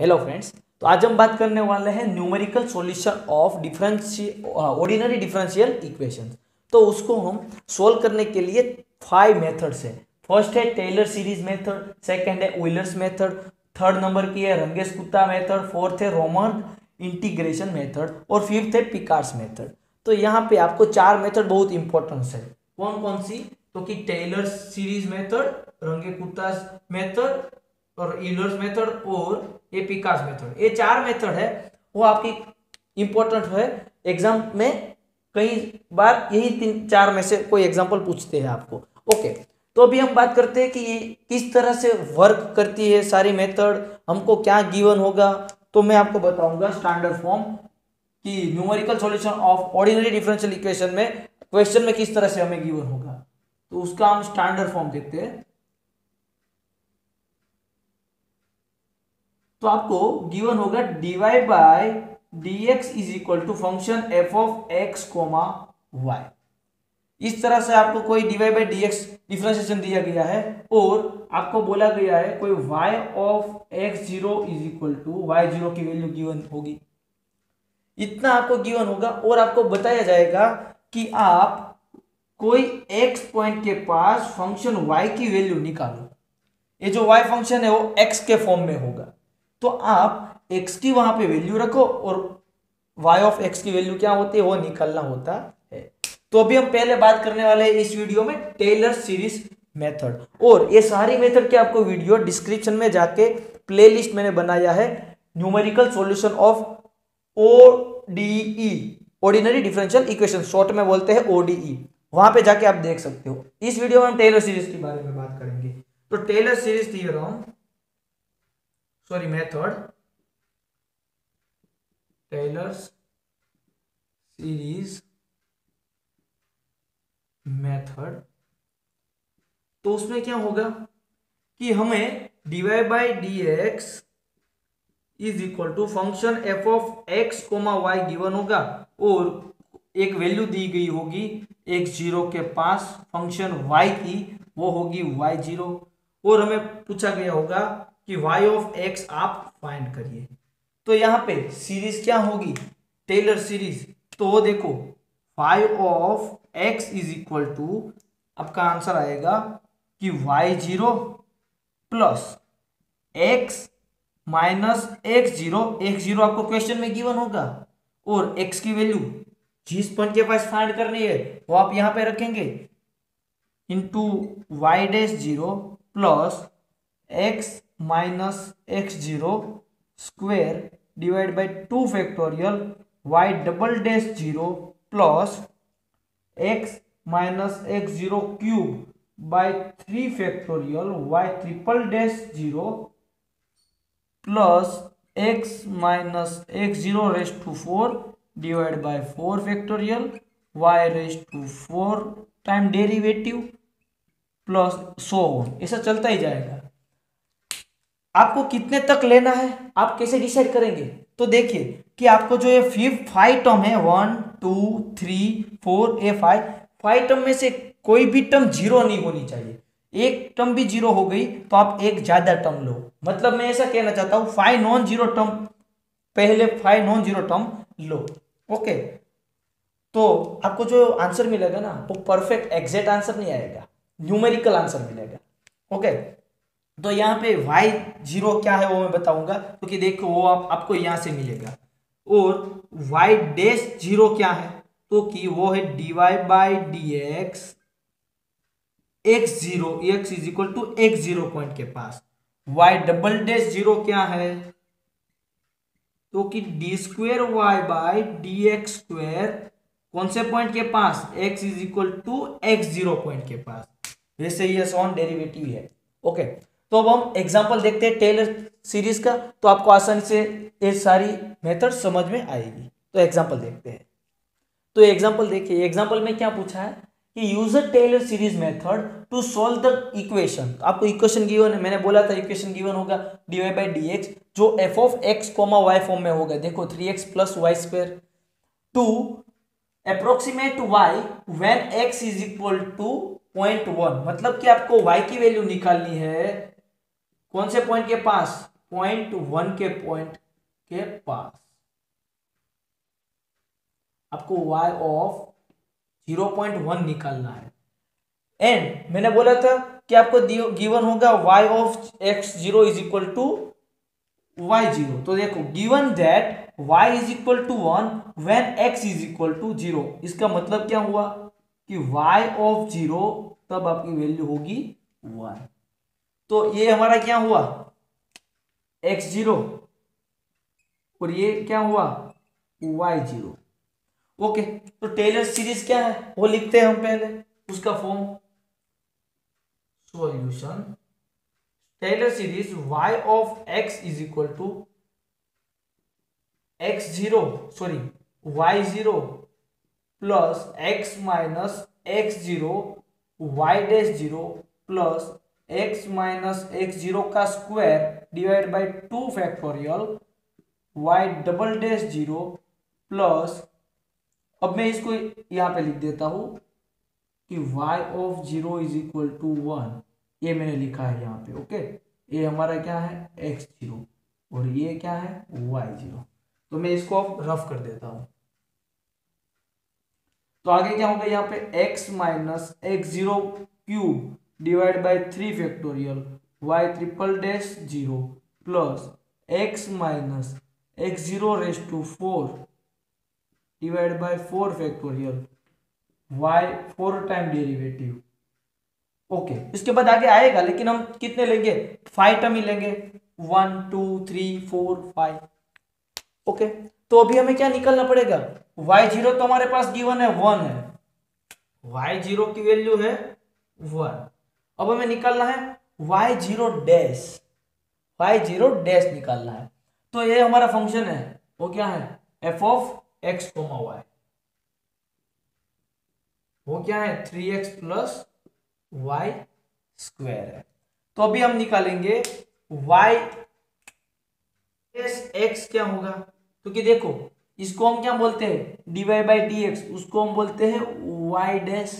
Hello friends तो आज हम बात करने वाले हैं numerical solution of differential ordinary differential equation तो उसको हम सोल्व करने के लिए फाइव मेथड्स है। फ़र्स्ट है टेलर सीरीज़ मेथड सेकंड है विलर्स मेथड थर्ड नंबर की है रंगेश कुत्ता मेथड फोर्थ है रोमन इंटीग्रेशन मेथड और फिफ्थ है पिकार्स मेथड तो यहाँ पे आपको चार मेथड बहुत इंपॉर्टेंस है। कौन कौन सी? तो कि टेलर सीरीज़ मेथड रंगे कुत्ता मेथड और इलर्स मेथड और ये पिकास मेथड ये चार मेथड है, वो आपकी इंपॉर्टेंट है। एग्ज़ाम में कई बार यही तीन, चार में से कोई एग्ज़ाम्पल पूछते हैं आपको। ओके तो अभी हम बात करते हैं कि ये किस तरह से वर्क करती है सारी मेथड हमको क्या गिवन होगा। तो मैं आपको बताऊँगा स्टैंडर्ड फॉर्म कि numerical solution of ordinary differential equation में क्वेश्चन में किस तरह से हमें गिवन होगा। तो उसका हम स्टैंडर्ड फॉर्म देखते हैं। तो आपको गिवन होगा d y by d x is equal to function f of x comma y इस तरह से आपको कोई d y by d x differentiation दिया गया है और आपको बोला गया है कोई y of x zero is equal to y zero की वैल्यू गिवन होगी। इतना आपको गिवन होगा और आपको बताया जाएगा कि आप कोई एक्स पॉइंट के पास फ़ंक्शन वाई की वैल्यू निकालो। ये जो वाई फ़ंक्शन है वो एक्स के फॉर्म में होगा। तो आप एक्स की वहाँ पे वैल्यू रखो और वाई ऑफ़ एक्स की वैल्यू क्या होती है? वो निकलना होता है। तो अभी हम पहले बात करने वाले हैं इस वीडियो में टेलर सीरीज़ मेथड और ये सारी मेथड के आपको वीडियो डिस्क्रिप्शन में जाके प्लेलिस्ट मैंने बनाया है। Numerical solution of O ODE ordinary differential equation short में बोलते हैं ओडीई वहाँ पे जाके आप देख सकते हो। इस वीडियो में हम टेलर सीरीज़ के बारे में बात करेंगे। तो Taylor series theorem sorry, method. Taylor's series method तो उसमें क्या होगा कि हमें d y by d x is equal to function f of x comma y given होगा और एक वैल्यू दी गई होगी एक्स ज़ीरो के पास फ़ंक्शन वाई की, वो होगी वाई ज़ीरो और हमें पूछा गया होगा कि y ऑफ़ x आप फाइंड करिए। तो यहाँ पे सीरीज़ क्या होगी? टेलर सीरीज़ तो वो देखो five of x is equal to आपका आंसर आएगा कि y zero plus x minus x zero x zero आपको क्वेश्चन में गिवन होगा। और x की वैल्यू जिस पॉइंट के पास फाइंड करनी है, वो आप यहाँ पे रखेंगे। Into y dash zero plus x minus x zero square divide by two factorial y double dash zero plus x minus x zero cube by three factorial y triple dash zero plus x minus x zero raise to four divide by four factorial y raise to four time derivative plus so ऐसा चलता ही जाएगा। आपको कितने तक लेना है? आप कैसे डिसाइड करेंगे? तो देखिए कि आपको जो ये फिफ्थ फाइव टर्म है one two three four a five five term में से कोई भी टर्म ज़ीरो नहीं होनी चाहिए। एक टर्म भी ज़ीरो हो गई तो आप एक ज़्यादा टर्म लो। मतलब मैं ऐसा कहना चाहता हूँ फाइव नॉन ज़ीरो टर्म पहले फाइव नॉन ज़ीरो टर्म लो। ओके तो आपको जो आंसर मिलेगा ना, वो परफेक्ट एग्जैक्ट आंसर नहीं आएगा। न्यूमेरिकल आंसर मिलेगा। ओके तो यहाँ पे वाई ज़ीरो क्या है वो मैं बताऊँगा क्योंकि तो देखो वो आप, आपको यहाँ से मिलेगा। और वाई डैश ज़ीरो क्या है? तो कि वो है d y by d x x zero x is equal to x zero point के पास। वाई डबल डैश ज़ीरो क्या है? तो कि d square y by d x square कौन से पॉइंट के पास? X is equal to x zero point के पास। वैसे ये सॉन डेरिवेटिव है। Okay okay. तो अब हम एग्ज़ाम्पल देखते हैं टेलर सीरीज़ का तो आपको आसानी से ये सारी मेथड समझ में आएगी। तो एग्ज़ाम्पल देखते हैं। तो एग्ज़ाम्पल देखिए एग्ज़ाम्पल में क्या पूछा है कि use a Taylor series method to solve the equation आपको इक्वेशन गिवन है, मैंने बोला था इक्वेशन गिवन होगा d y by d x जो f of x comma y form में होगा। देखो three x plus y square to approximate y when x is equal to point one मतलब कि आपको वाई की वैल्यू निकालनी है कौन से पॉइंट के पास? पॉइंट वन के पॉइंट के पास। आपको y of zero point one निकालना है। एंड मैंने बोला था कि आपको गिवन होगा y of x zero is equal to y zero तो देखो given that y is equal to one when x is equal to zero इसका मतलब क्या हुआ? कि y ऑफ़ ज़ीरो तब आपकी वैल्यू होगी वन तो ये हमारा क्या हुआ? X ज़ीरो और ये क्या हुआ? Y ज़ीरो ओके तो टेलर सीरीज़ क्या है? वो लिखते हैं हम पहले, उसका form solution Taylor series y of x is equal to x zero sorry y zero plus x minus x zero y dash zero plus x minus x zero का square divide by two factorial y double dash zero plus अब मैं इसको यहाँ पे लिख देता हूँ कि y of zero is equal to one ये मैंने लिखा है यहाँ पे ओके ये हमारा क्या है? x ज़ीरो और ये क्या है? y ज़ीरो तो मैं इसको अब रफ कर देता हूँ। तो आगे क्या होगा यहाँ पे? x minus x zero cube divide by three factorial y triple dash zero plus x minus x zero raise two four divide by four factorial y four time derivative okay इसके बाद आगे आएगा, लेकिन हम कितने लेंगे? फाइव टर्म ही लेंगे। One two three four five okay तो अभी हमें क्या निकलना पड़ेगा? वाई ज़ीरो तो हमारे पास गिवन है वन है। वाई ज़ीरो की वैल्यू है वन अब हमें निकालना है y zero dash y zero dash निकालना है। तो ये हमारा फ़ंक्शन है, वो क्या है? f of x comma y वो क्या है? Three x plus y square है। तो अभी हम निकालेंगे वाई एक्स क्या होगा? क्योंकि तो देखो, इसको हम क्या बोलते हैं? डीवाई बाई डी एक्स उसको हम बोलते हैं वाई डैश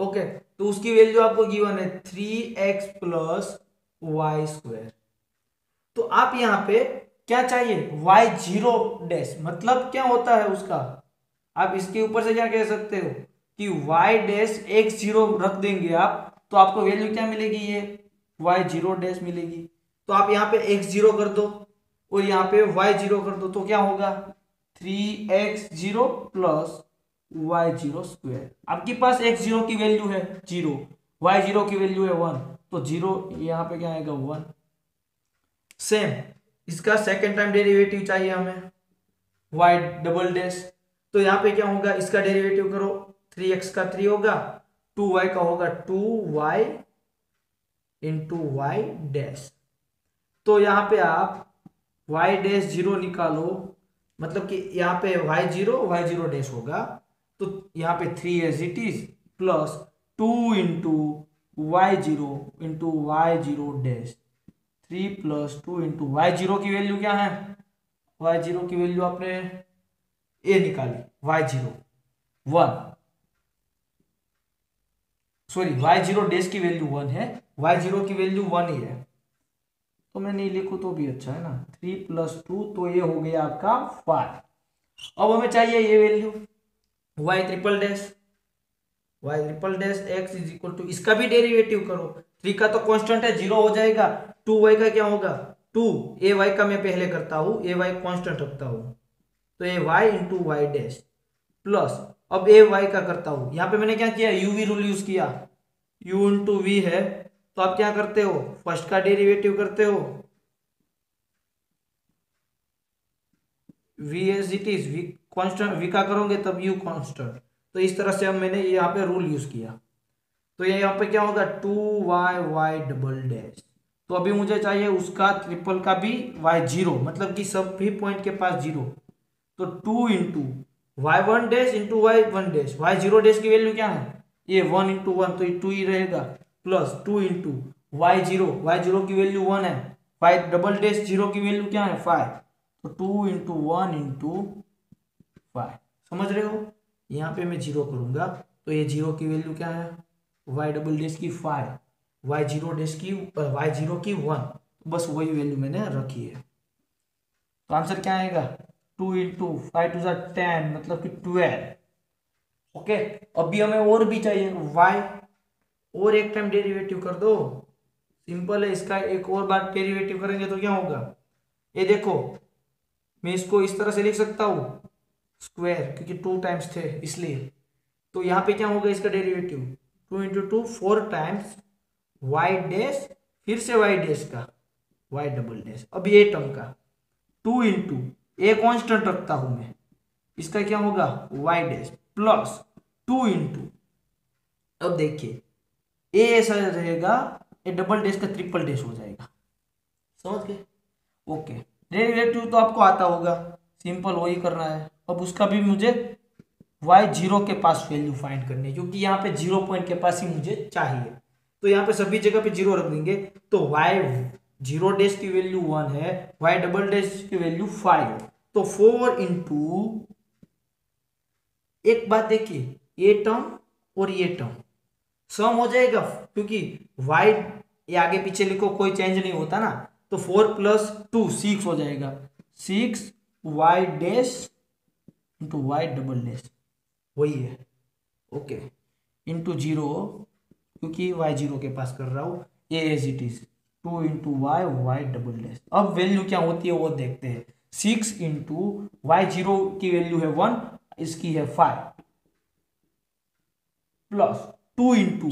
ओके तो उसकी वैल्यू आपको गिवन है three x plus y square तो आप यहाँ पे क्या चाहिए? वाई ज़ीरो डैश मतलब क्या होता है उसका? आप इसके ऊपर से क्या कह सकते हो? कि y डैश एक्स ज़ीरो रख देंगे आप तो आपको वैल्यू क्या मिलेगी ये? y ज़ीरो डैश मिलेगी. तो आप यहाँ पे x ज़ीरो कर दो और यहाँ पे y ज़ीरो कर दो तो क्या होगा? Three x zero plus y zero square आपके पास एक्स ज़ीरो की वैल्यू है ज़ीरो y ज़ीरो की वैल्यू है वन तो ज़ीरो यहाँ पे क्या आएगा? वन सेम इसका सेकेंड टाइम डेरिवेटिव चाहिए हमें. y डबल डैश तो यहाँ पे क्या होगा? इसका डेरिवेटिव करो. थ्री एक्स का थ्री होगा. टू वाई का होगा two y into y dash तो यहाँ पे आप वाई डैश ज़ीरो निकालो. मतलब कि यहाँ पे y zero y zero dash होगा. तो यहाँ पे three as it is plus two into y zero into y zero dash three plus two into y zero की वैल्यू क्या है? वाई ज़ीरो की वैल्यू आपने ए निकाली y zero one sorry y zero dash की वैल्यू वन है y zero की वैल्यू वन ही है. तो मैं नहीं लिखू तो भी अच्छा है ना? थ्री प्लस टू तो ये हो गया आपका फाइव अब हमें चाहिए ये value y triple dash y triple dash x is equal to इसका भी डेरिवेटिव करो। थ्री का तो कांस्टेंट है ज़ीरो हो जाएगा। टू वाई का क्या होगा? टू ए वाई का मैं पहले करता हूँ ए वाई कॉन्स्टेंट रखता हूँ। तो a y into y dash plus अब ए वाई का करता हूँ। यहाँ पे मैंने क्या किया? यू वी रूल यूज़ किया। यू इंटू वी है। तो आप क्या करते हो? फ़र्स्ट का डेरिवेटिव करते हो। V as it is v constant v का करोगे तब यू कॉन्स्टेंट तो इस तरह से हम मैंने यहाँ पे रूल यूज़ किया। तो ये यहाँ पे क्या होगा? Two y y double dash तो अभी मुझे चाहिए उसका ट्रिपल का भी वाई ज़ीरो मतलब कि सभी पॉइंट के पास ज़ीरो तो two into y one dash into y one dash y zero dash की वैल्यू क्या है? ये वन इंटू वन तो ये टू ही रहेगा। Plus two into y zero y zero की वैल्यू वन है। वाई डबल डैश ज़ीरो की वैल्यू क्या है? फाइव तो two into one into five समझ रहे हो? यहाँ पे मैं ज़ीरो करूँगा। तो ये ज़ीरो की वैल्यू क्या है? वाई डबल डैश की फाइव वाई ज़ीरो डैश की वाई ज़ीरो की वन तो बस वही वैल्यू मैंने रखी है। तो आंसर क्या आएगा? Two into five two ten मतलब कि ट्वेल्व ओके अभी हमें और भी चाहिए। वाई और एक टाइम डेरिवेटिव कर दो। सिंपल है, इसका एक और बार डेरिवेटिव करेंगे तो क्या होगा? ये देखो, मैं इसको इस तरह से लिख सकता हूँ। स्क्वायर क्योंकि टू टाइम्स थे, इसलिए। तो यहाँ पे क्या होगा इसका derivative two into two four times y dash फिर से वाई डैश का वाई डबल डैश अब ये टर्म का टू इंटू ए कॉन्स्टेंट रखता हूँ मैं। इसका क्या होगा? Y dash plus two into अब देखिए ए ऐसा रहेगा ए डबल डैश का ट्रिपल डैश हो जाएगा। समझ गए? ओके डेरिवेटिव तो आपको आता होगा सिंपल वही करना है। अब उसका भी मुझे वाई ज़ीरो के पास वैल्यू फाइंड करनी है, क्योंकि यहाँ पे ज़ीरो पॉइंट के पास ही मुझे चाहिए। तो यहाँ पे सभी जगह पे ज़ीरो रख देंगे तो वाई ज़ीरो डेज़ की वैल्यू वन है वाई डबल डेज़ की वैल्यू फाइव तो फोर इंटू एक बात देखिए ये टर्म और ये टर्म सम हो जाएगा, क्योंकि वाई ये आगे पीछे लिखो, कोई चेंज नहीं होता ना। तो फोर प्लस टू सिक्स हो जाएगा। Six y dash into y double dash वही है। ओके इंटू ज़ीरो क्योंकि वाई ज़ीरो के पास कर रहा हूँ। A as it is two into y y double dash अब वैल्यू क्या होती है वो देखते हैं। सिक्स इंटू वाई ज़ीरो की वैल्यू है वन इसकी है five plus two into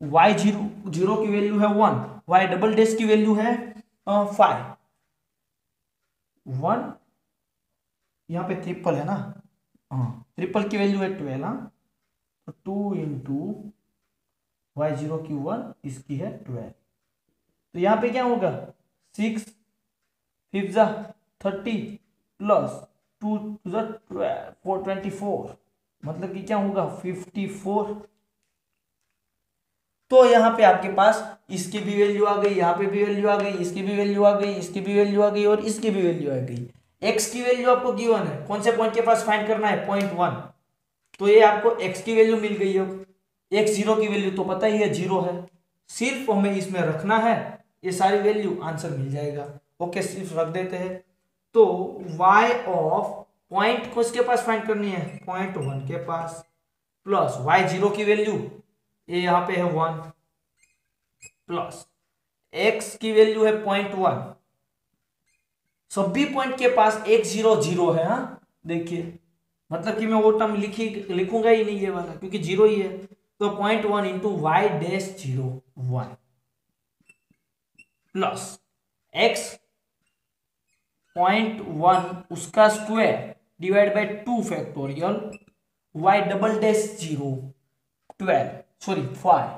y zero zero की वैल्यू है वन वाई डबल डैश की वैल्यू है फाइव वन यहाँ पे ट्रिपल है ना? हाँ ट्रिपल की वैल्यू है ट्वेल्व हाँ? तो टू इंटू वाई ज़ीरो की वन इसकी है ट्वेल्व तो यहाँ पे क्या होगा? Six fives thirty plus two two four twenty four मतलब कि क्या होगा? फिफ्टी फोर तो यहाँ पे आपके पास इसकी भी वैल्यू आ गई, यहाँ पे भी वैल्यू आ गई, इसकी भी वैल्यू आ गई, इसकी भी वैल्यू आ गई और इसकी भी वैल्यू आ गई। एक्स की वैल्यू आपको गिवन है। कौन से पॉइंट के पास फाइंड करना है? पॉइंट वन तो ये आपको एक्स की वैल्यू मिल गई है। एक्स ज़ीरो की वैल्यू तो पता ही है ज़ीरो है। सिर्फ़ हमें इसमें रखना है, ये सारी वैल्यू आंसर मिल जाएगा। ओके सिर्फ़ रख देते हैं। तो y ऑफ़ पॉइंट को इसके पास फाइंड करनी है? पॉइंट वन के पास। प्लस y ज़ीरो की वैल्यू ये यहाँ पे है वन प्लस x की वैल्यू है पॉइंट वन सभी पॉइंट के पास एक ज़ीरो ज़ीरो है, हा? देखिए। मतलब कि मैं वो टर्म लिखी, लिखूँगा ही नहीं ये वाला, क्योंकि ज़ीरो ही है। तो point one into y dash zero one plus x point one उसका square divide by two factorial y double dash zero twelve sorry five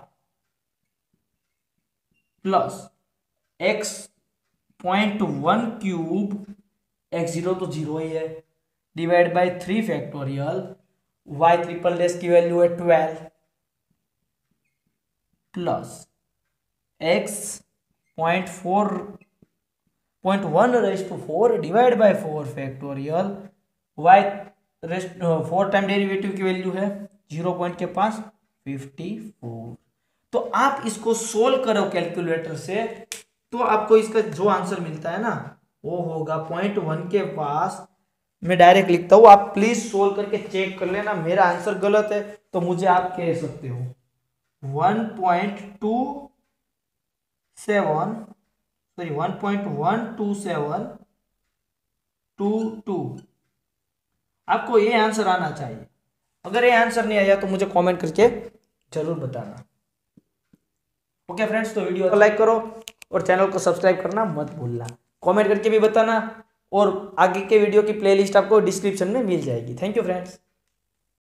plus x point one cube x zero तो zero ही है. Divide by three factorial y triple dash की value है twelve plus x point four point one raise to four divide by four factorial y rest four time derivative की value है zero point के पास fifty four तो आप इसको solve करो कैलकुलेटर से. तो आपको इसका जो आंसर मिलता है ना, वो होगा पॉइंट वन के पास। मैं डायरेक्ट लिखता हूँ, आप प्लीज़ सोल्व करके चेक कर लेना, मेरा आंसर गलत है तो मुझे आप कह सकते हो। One point two seven sorry one point one two seven two two आपको ये आंसर आना चाहिए। अगर ये आंसर नहीं आया तो मुझे कमेंट करके ज़रूर बताना। ओके फ्रेंड्स तो वीडियो को लाइक करो। और चैनल को सब्सक्राइब करना मत भूलना। कमेंट करके भी बताना और आगे के वीडियो की प्लेलिस्ट आपको डिस्क्रिप्शन में मिल जाएगी। Thank you friends